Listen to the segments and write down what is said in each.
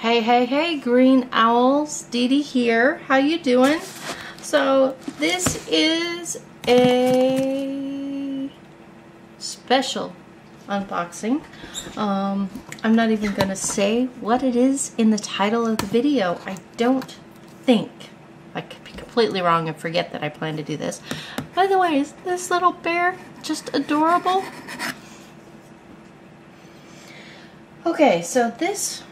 Hey, hey, hey, green owls. Dee Dee here. How you doing? So this is a special unboxing. Um, I'm not even going to say what it is in the title of the video. I don't think. I could be completely wrong and forget that I plan to do this. By the way, is this little bear just adorable? Okay, so this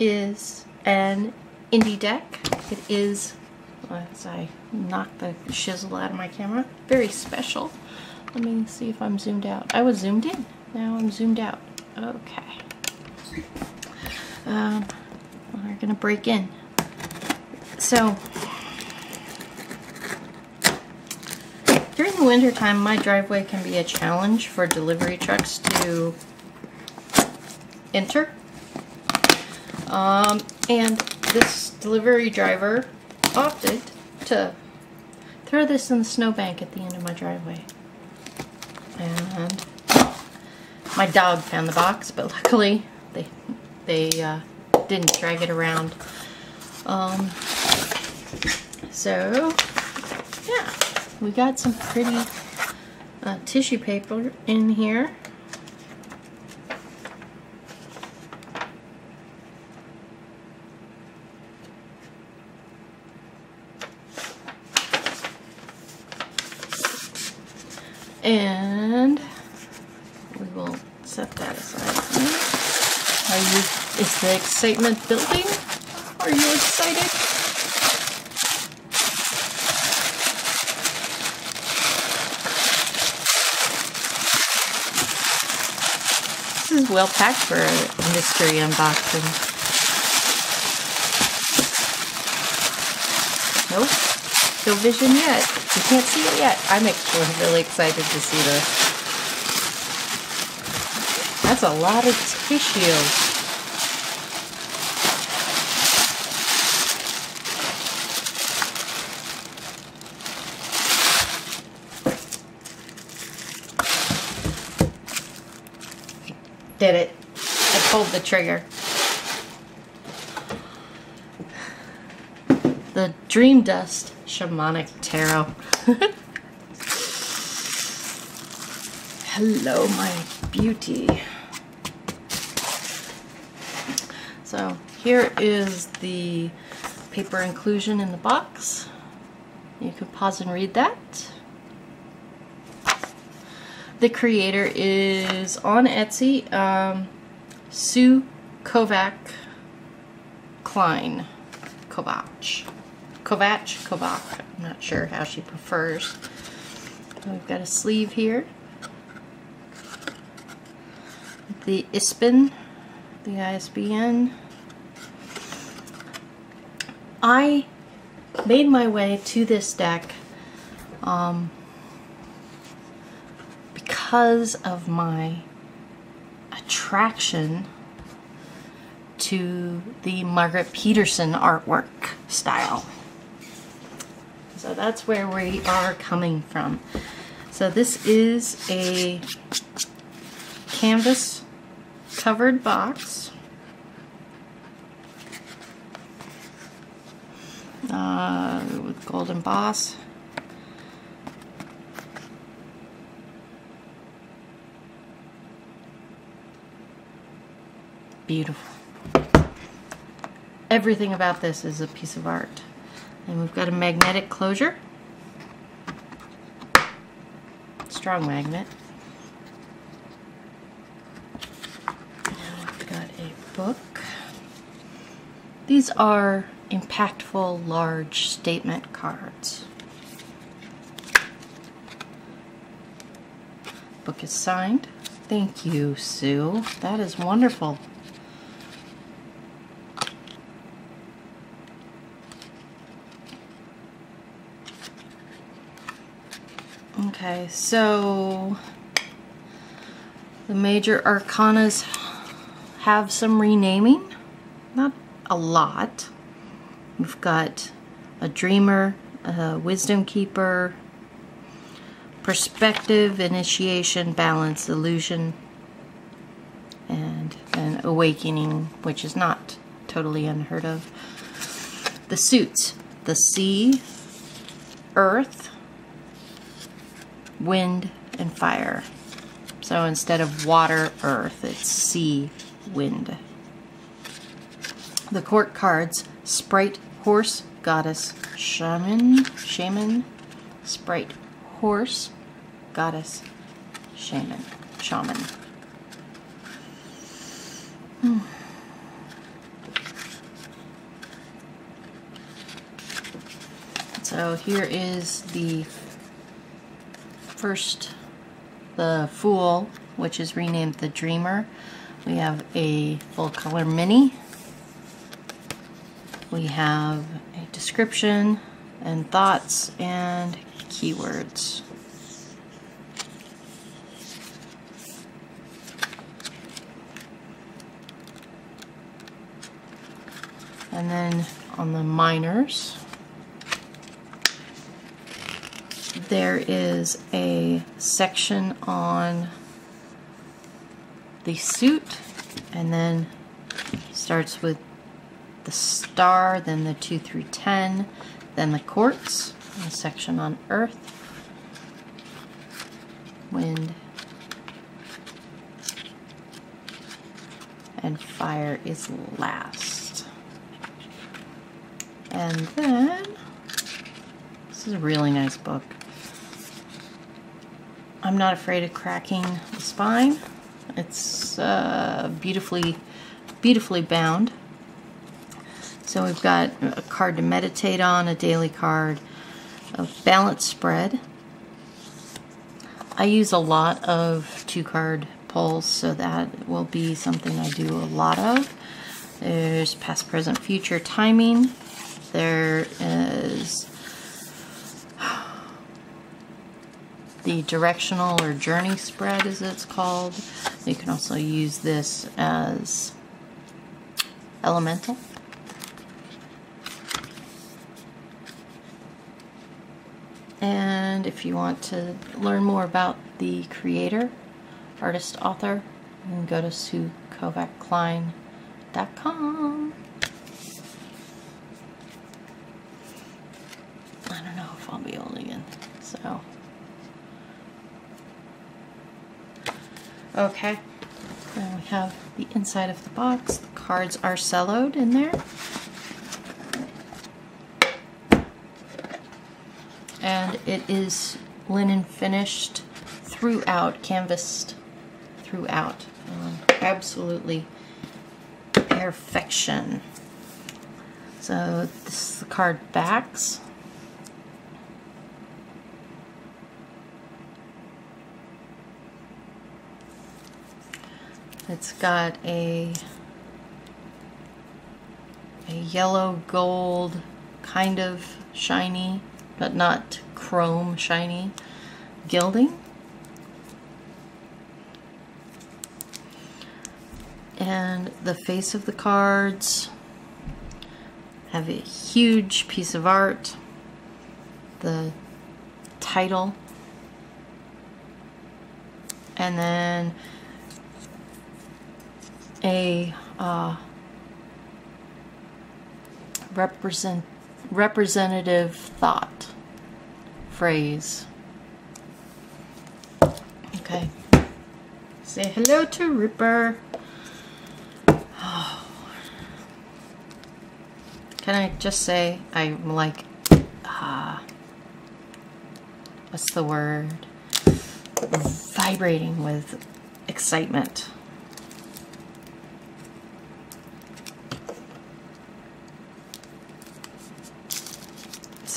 is an indie deck. It is, as I knock the shizzle out of my camera, very special. Let me see if I'm zoomed out. I was zoomed in. Now I'm zoomed out. Okay. Um, we're gonna break in. So, during the winter time, my driveway can be a challenge for delivery trucks to enter um, and this delivery driver opted to throw this in the snowbank at the end of my driveway. And my dog found the box, but luckily they they uh, didn't drag it around. Um, so yeah, we got some pretty uh, tissue paper in here. And we will set that aside. Are you, is the excitement building? Are you excited? This is well packed for a mystery unboxing. Nope no vision yet. You can't see it yet. I'm actually really excited to see this. That's a lot of tissue. Did it. I pulled the trigger. The Dream Dust Shamanic Tarot. Hello, my beauty. So here is the paper inclusion in the box. You can pause and read that. The creator is on Etsy, um, Sue Kovacs Klein. Kovach. Kovach, Kovach. I'm not sure how she prefers. we've got a sleeve here. The ISBN, the ISBN. I made my way to this deck um, because of my attraction to the Margaret Peterson artwork style. So that's where we are coming from. So this is a canvas covered box. Uh, with gold emboss. Beautiful. Everything about this is a piece of art. And we've got a magnetic closure. Strong magnet. Now we've got a book. These are impactful large statement cards. Book is signed. Thank you, Sue. That is wonderful. Okay, so the major arcanas have some renaming, not a lot. We've got a dreamer, a wisdom keeper, perspective, initiation, balance, illusion, and an Awakening, which is not totally unheard of. The suits, the sea, earth, wind, and fire. So instead of water, earth, it's sea, wind. The court cards, sprite, horse, goddess, shaman, shaman, sprite, horse, goddess, shaman, shaman. Hmm. So here is the first, the Fool, which is renamed the Dreamer. We have a full color mini. We have a description and thoughts and keywords. And then on the minors, there is a section on the suit and then starts with the star, then the 2 through 10, then the courts, a section on earth, wind, and fire is last. And then, this is a really nice book. I'm not afraid of cracking the spine. It's uh, beautifully, beautifully bound. So we've got a card to meditate on, a daily card, a balance spread. I use a lot of two card pulls, so that will be something I do a lot of. There's past, present, future timing. There is the directional or journey spread as it's called. You can also use this as elemental. And if you want to learn more about the creator, artist, author, you can go to SueKovacsKlein.com. I don't know if I'll be holding it, so. Okay, then we have the inside of the box. The cards are celloed in there. And it is linen finished throughout, canvassed throughout. Um, absolutely perfection. So this is the card backs. It's got a a yellow gold kind of shiny, but not chrome shiny gilding. And the face of the cards have a huge piece of art. The title. And then a uh, represent representative thought phrase. Okay. Say hello to Ripper. Oh. Can I just say I'm like, ah, uh, what's the word? Vibrating with excitement.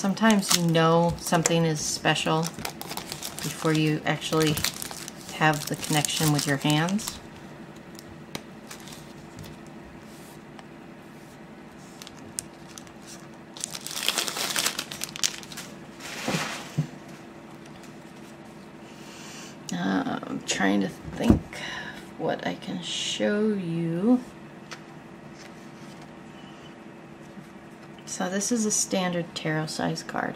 Sometimes you know something is special before you actually have the connection with your hands. this is a standard tarot size card.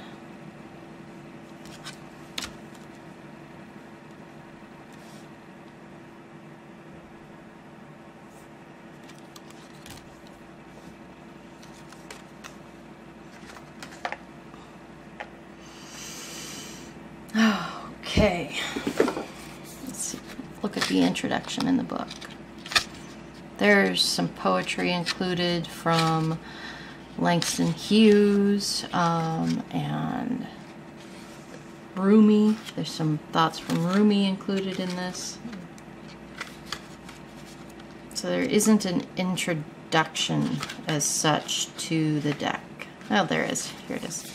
Okay, let's look at the introduction in the book. There's some poetry included from Langston Hughes um, and Rumi. There's some thoughts from Rumi included in this. So there isn't an introduction as such to the deck. Oh, there is. Here it is.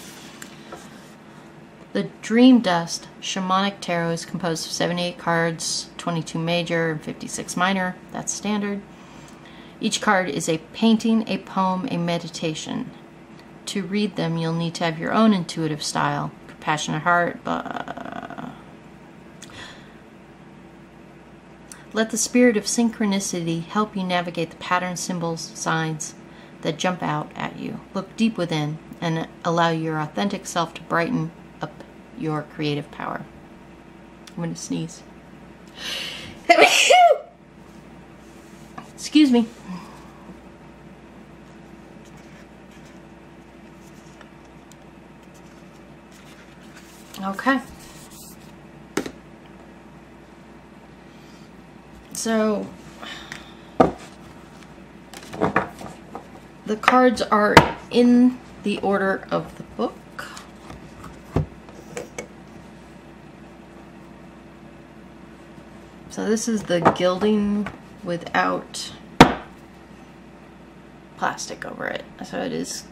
The Dream Dust Shamanic Tarot is composed of 78 cards, 22 major and 56 minor. That's standard. Each card is a painting, a poem, a meditation. To read them, you'll need to have your own intuitive style, compassionate heart, but let the spirit of synchronicity help you navigate the patterns, symbols, signs that jump out at you. Look deep within and allow your authentic self to brighten up your creative power. I'm going to sneeze. Excuse me. Okay. So the cards are in the order of the book. So this is the gilding without plastic over it. So it is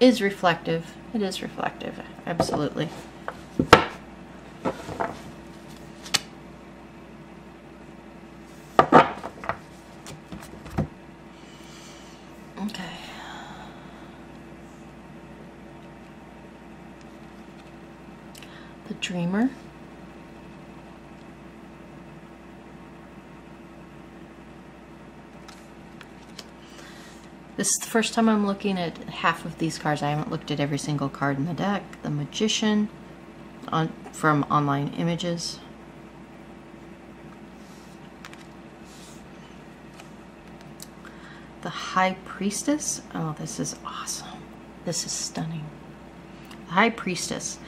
is reflective. It is reflective, absolutely. Dreamer. This is the first time I'm looking at half of these cards. I haven't looked at every single card in the deck. The Magician on from Online Images. The High Priestess. Oh, this is awesome. This is stunning. The High Priestess.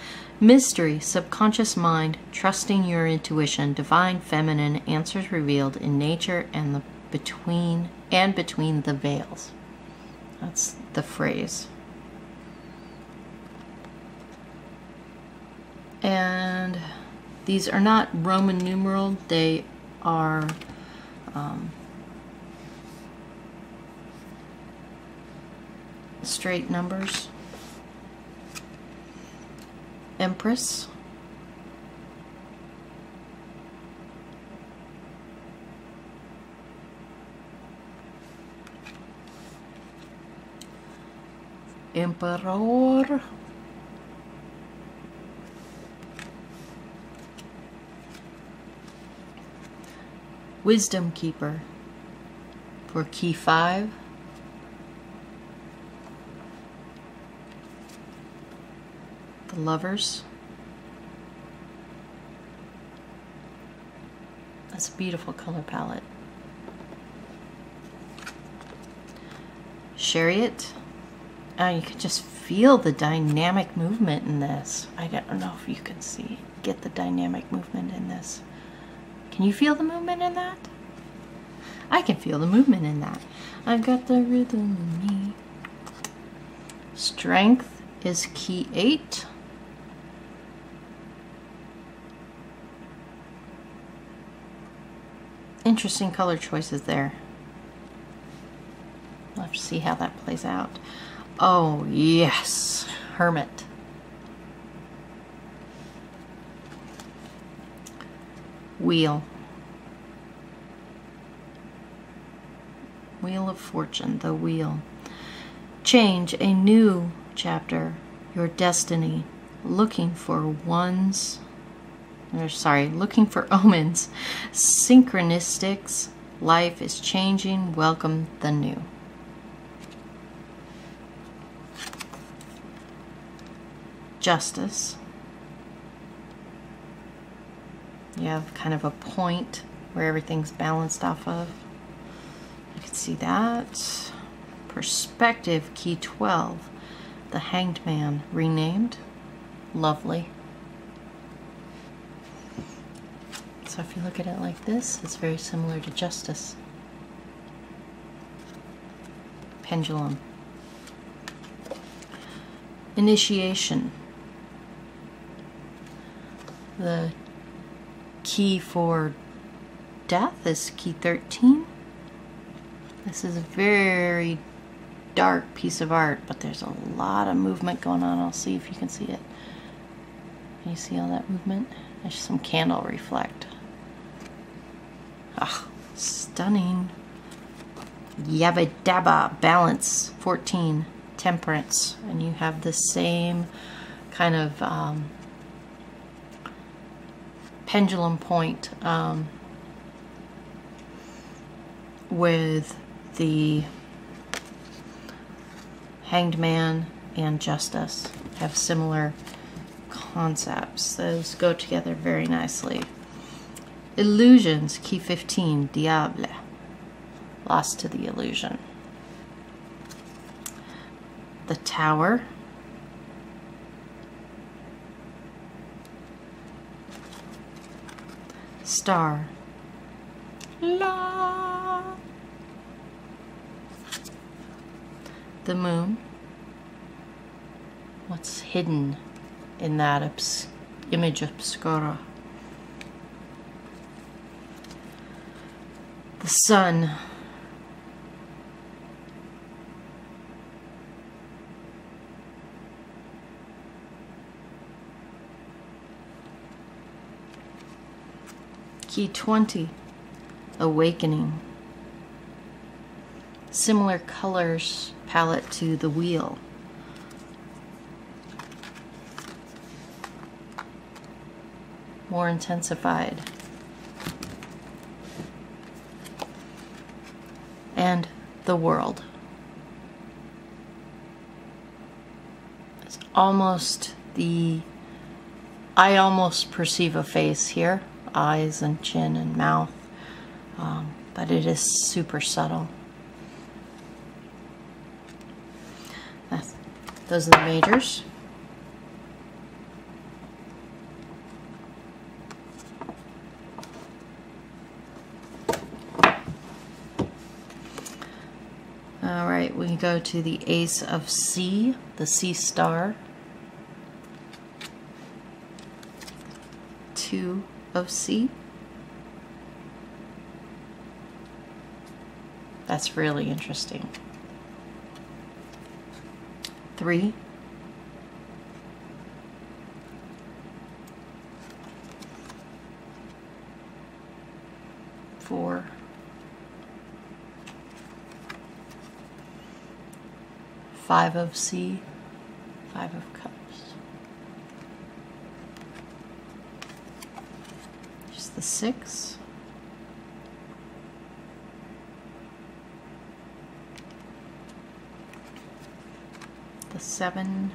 Mystery, subconscious mind, trusting your intuition, divine feminine, answers revealed in nature and the between and between the veils. That's the phrase. And these are not Roman numeral, they are um, straight numbers. Empress. Emperor. Wisdom Keeper for key 5. The Lovers. That's a beautiful color palette. Chariot. Oh, you can just feel the dynamic movement in this. I don't know if you can see, get the dynamic movement in this. Can you feel the movement in that? I can feel the movement in that. I've got the rhythm in me. Strength is key eight. Interesting color choices there. We'll have to see how that plays out. Oh, yes. Hermit. Wheel. Wheel of Fortune, the wheel. Change, a new chapter, your destiny, looking for one's, or sorry, looking for omens, synchronistics, life is changing, welcome the new. justice. You have kind of a point where everything's balanced off of. You can see that. Perspective, key 12. The Hanged Man, renamed. Lovely. So if you look at it like this, it's very similar to Justice. Pendulum. Initiation. The key for death is key 13. This is a very dark piece of art, but there's a lot of movement going on. I'll see if you can see it. Can you see all that movement? There's some candle reflect. Stunning. Yabba Dabba, balance, 14, temperance. And you have the same kind of um, pendulum point um, with the Hanged Man and Justice have similar concepts. Those go together very nicely. Illusions, key 15, Diable. Lost to the illusion. The Tower. Star. La. The moon. What's hidden in that obs image obscura? The sun. Key 20, Awakening. Similar colors palette to the wheel. More intensified. And the world. It's almost the I almost perceive a face here eyes and chin and mouth, um, but it is super subtle. That's, those are the majors. All right, we go to the Ace of Sea, the Sea star. Two of Sea. That's really interesting. Three. Four. Five of Sea, five of cups. Just the six. The seven.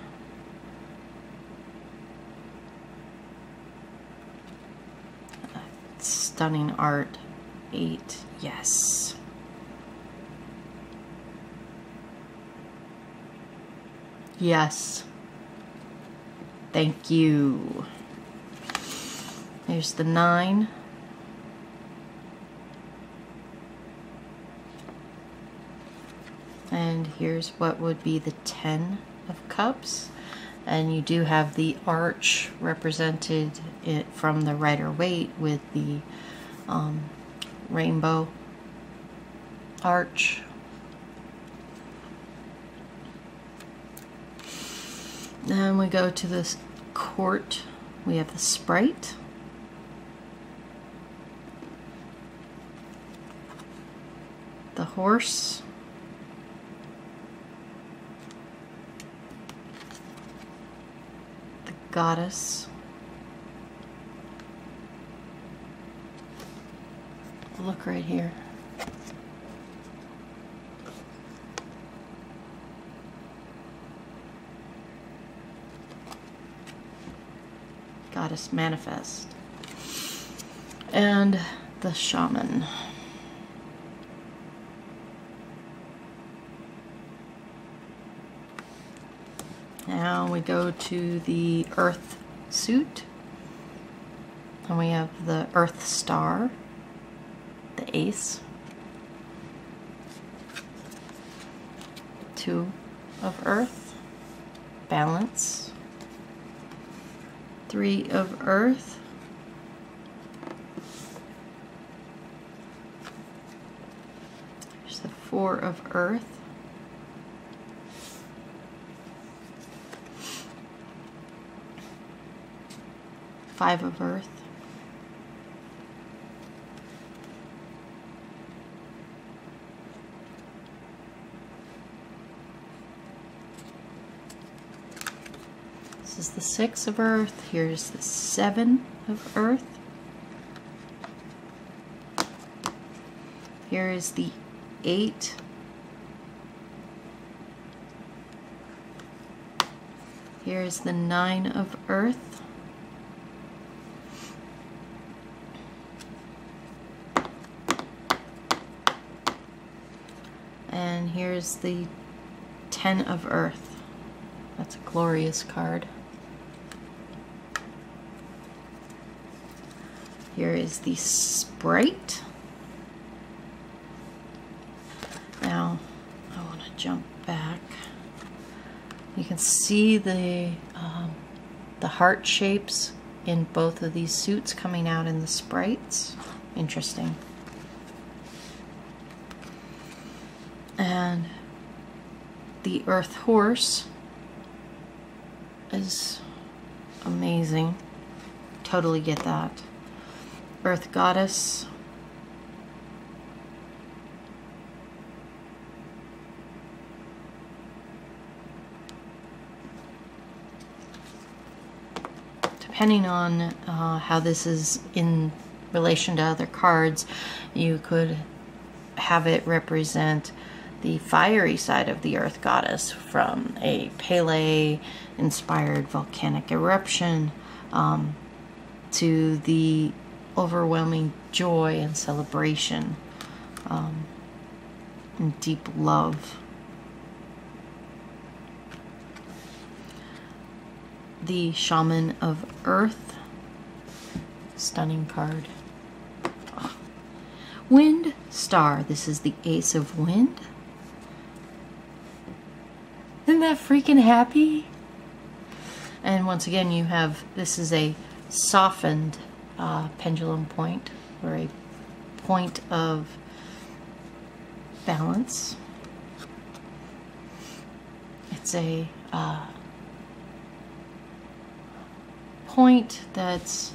Stunning art. Eight. Yes. Yes. Thank you. There's the nine. And here's what would be the 10 of cups. And you do have the arch represented it from the Rider Waite with the um, rainbow arch. Then we go to this court. We have the sprite. The horse. The goddess. Look right here. Goddess Manifest. And the Shaman. Now we go to the Earth suit. And we have the Earth Star, the Ace, two of Earth, Balance, three of Earth, there's the four of Earth, five of Earth, This is the six of Earth. Here's the seven of Earth. Here is the eight. Here is the nine of Earth. And here's the ten of Earth. That's a glorious card. Here is the Sprite. Now, I want to jump back. You can see the um, the heart shapes in both of these suits coming out in the sprites. Interesting. And the Earth Horse is amazing. Totally get that. Earth Goddess. Depending on uh, how this is in relation to other cards, you could have it represent the fiery side of the Earth Goddess from a Pele inspired volcanic eruption um, to the overwhelming joy and celebration um, and deep love. The Shaman of Earth. Stunning card. Wind Star. This is the Ace of Wind. Isn't that freaking happy? And once again, you have this is a softened uh, pendulum point or a point of balance. It's a uh, point that's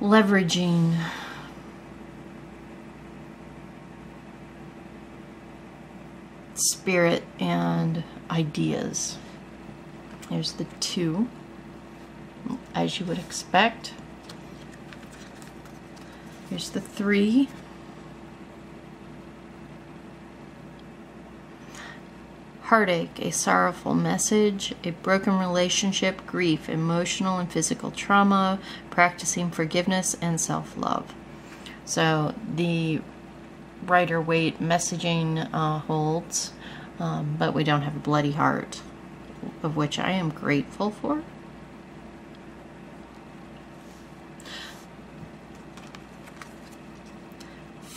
leveraging spirit and ideas. There's the two, as you would expect. Here's the three. Heartache, a sorrowful message, a broken relationship, grief, emotional and physical trauma, practicing forgiveness and self love. So the Rider Waite messaging uh, holds, um, but we don't have a bloody heart, of which I am grateful for.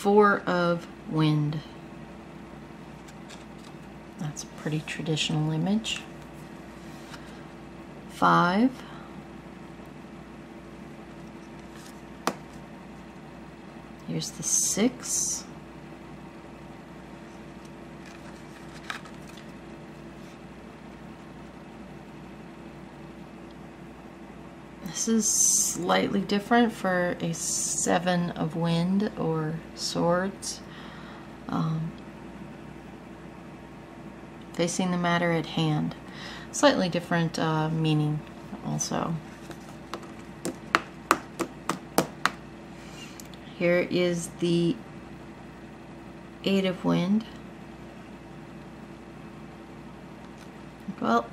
Four of wind. That's a pretty traditional image. Five. Here's the six. This is slightly different for a seven of wind or swords. Um, facing the matter at hand. Slightly different uh, meaning also. Here is the Eight of Wind. Well,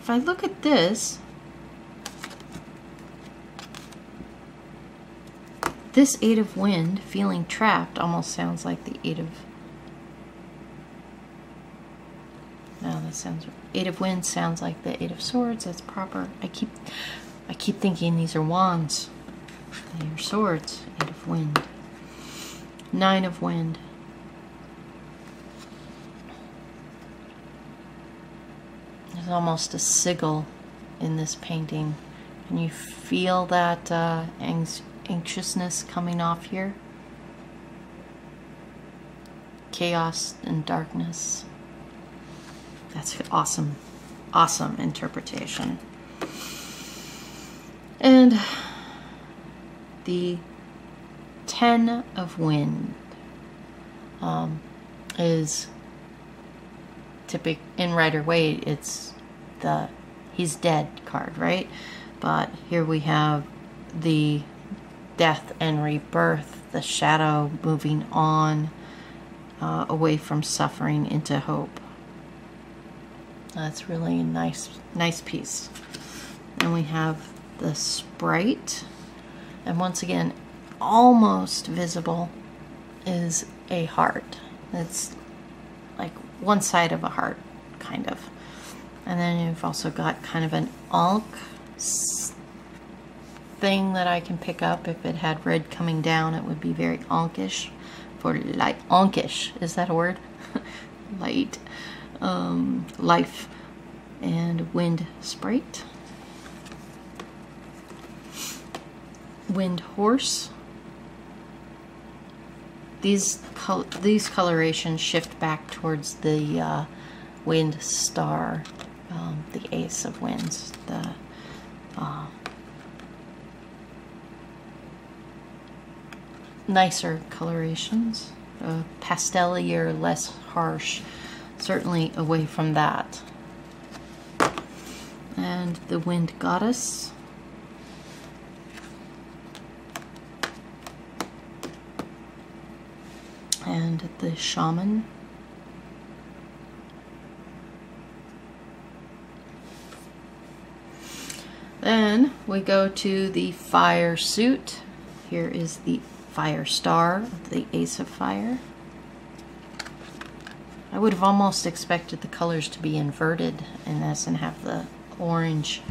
if I look at this, This Eight of Wind, feeling trapped, almost sounds like the Eight of... No, that sounds... Eight of Wind sounds like the Eight of Swords. That's proper. I keep, I keep thinking these are wands. Your swords, eight of wind. Nine of wind. There's almost a sigil in this painting. and you feel that uh, anxiousness coming off here? Chaos and darkness. That's awesome. Awesome interpretation. And the Ten of Wind um, is typical in Rider Waite. It's the he's dead card, right? But here we have the death and rebirth, the shadow moving on uh, away from suffering into hope. That's really a nice, nice piece. And we have the sprite. And once again, almost visible is a heart. It's like one side of a heart, kind of. And then you've also got kind of an ankh thing that I can pick up. If it had red coming down, it would be very onkish for light. Onkish, is that a word? Light. Um, life and wind sprite. Wind horse. These col these colorations shift back towards the uh, wind star, um, the ace of winds, the nicer colorations, uh, pastelier, less harsh, certainly away from that. And the wind goddess. And the shaman. Then we go to the fire suit. Here is the fire star, the ace of fire. I would have almost expected the colors to be inverted in this and have the orange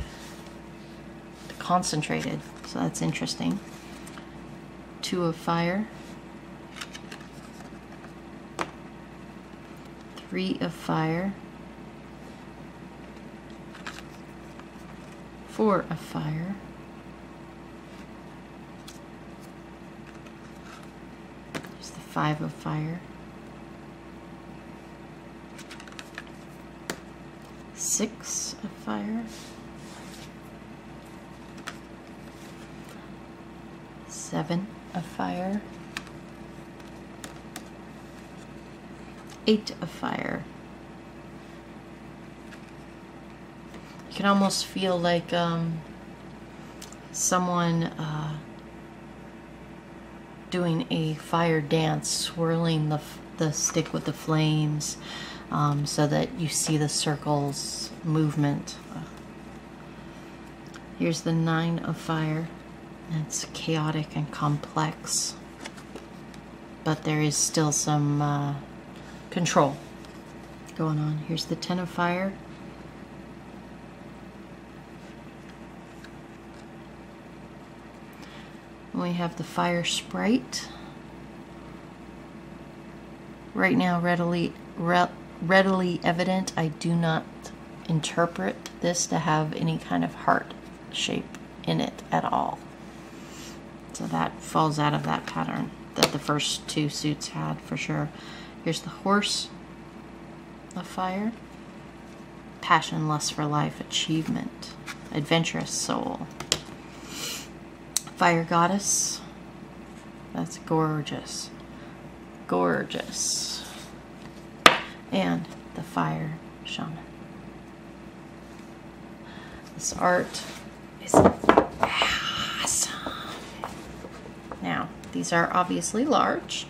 concentrated. So that's interesting. Two of fire. Three of fire. Four of fire. There's the five of fire. Six of fire. Seven of fire. Eight of fire. You can almost feel like um, someone uh, doing a fire dance, swirling the, the stick with the flames um, so that you see the circles movement. Here's the nine of fire. It's chaotic and complex, but there is still some uh, control going on. Here's the ten of fire. We have the fire sprite. Right now, readily, re readily evident, I do not interpret this to have any kind of heart shape in it at all. So that falls out of that pattern that the first two suits had for sure. Here's the horse of fire. Passion, lust for life, achievement, adventurous soul. Fire Goddess. That's gorgeous. Gorgeous. And the Fire Shaman. This art is awesome. Now, these are obviously large.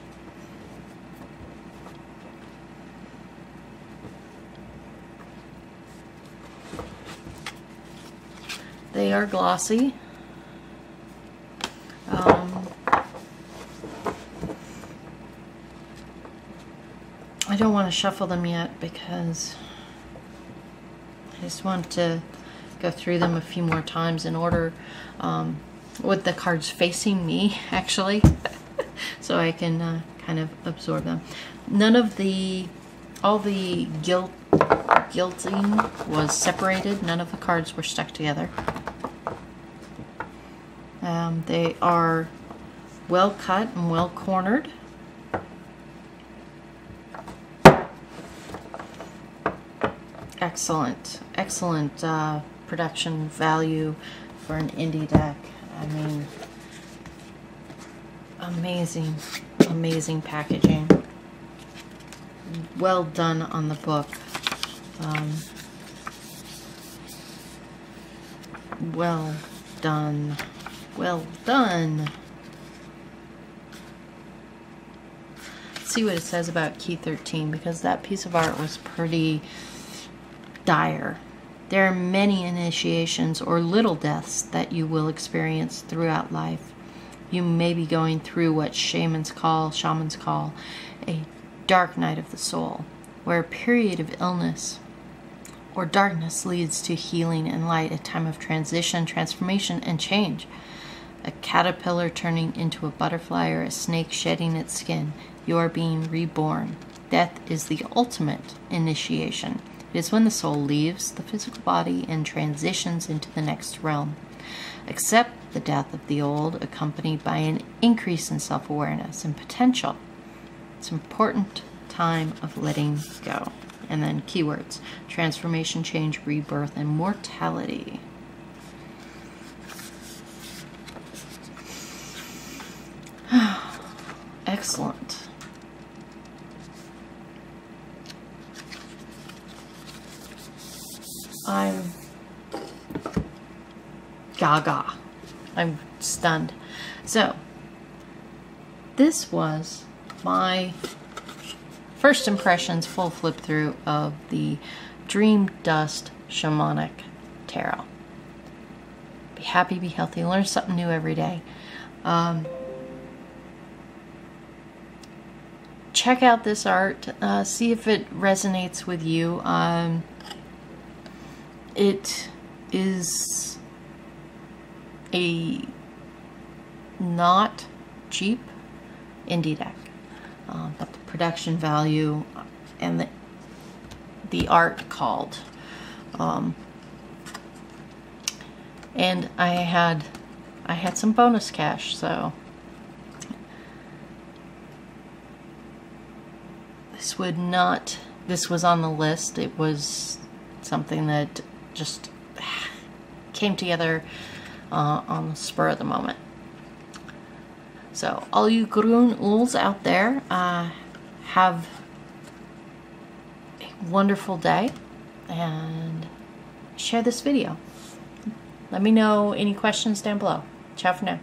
They are glossy. Want to shuffle them yet because I just want to go through them a few more times in order. Um, with the cards facing me actually so I can uh, kind of absorb them. None of the, all the gilt, gilting was separated. None of the cards were stuck together. Um, they are well cut and well cornered. Excellent, excellent uh, production value for an indie deck. I mean, amazing, amazing packaging. Well done on the book. Um, well done. Well done. Let's see what it says about Key 13 because that piece of art was pretty dire. There are many initiations or little deaths that you will experience throughout life. You may be going through what shamans call, shamans call, a dark night of the soul, where a period of illness or darkness leads to healing and light, a time of transition, transformation, and change. A caterpillar turning into a butterfly or a snake shedding its skin, you are being reborn. Death is the ultimate initiation. It is when the soul leaves the physical body and transitions into the next realm. Accept the death of the old, accompanied by an increase in self awareness and potential. It's an important time of letting go. And then keywords transformation, change, rebirth, and mortality. Excellent. I'm gaga. I'm stunned. So, this was my first impressions full flip through of the Dream Dust Shamanic Tarot. Be happy, be healthy, learn something new every day. Um, check out this art, uh, see if it resonates with you. Um, it is a not cheap indie deck, uh, but the production value and the the art called. Um, and I had I had some bonus cash, so this would not this was on the list. It was something that just came together uh, on the spur of the moment. So, all you Grün Eules out there, uh, have a wonderful day and share this video. Let me know any questions down below. Ciao for now.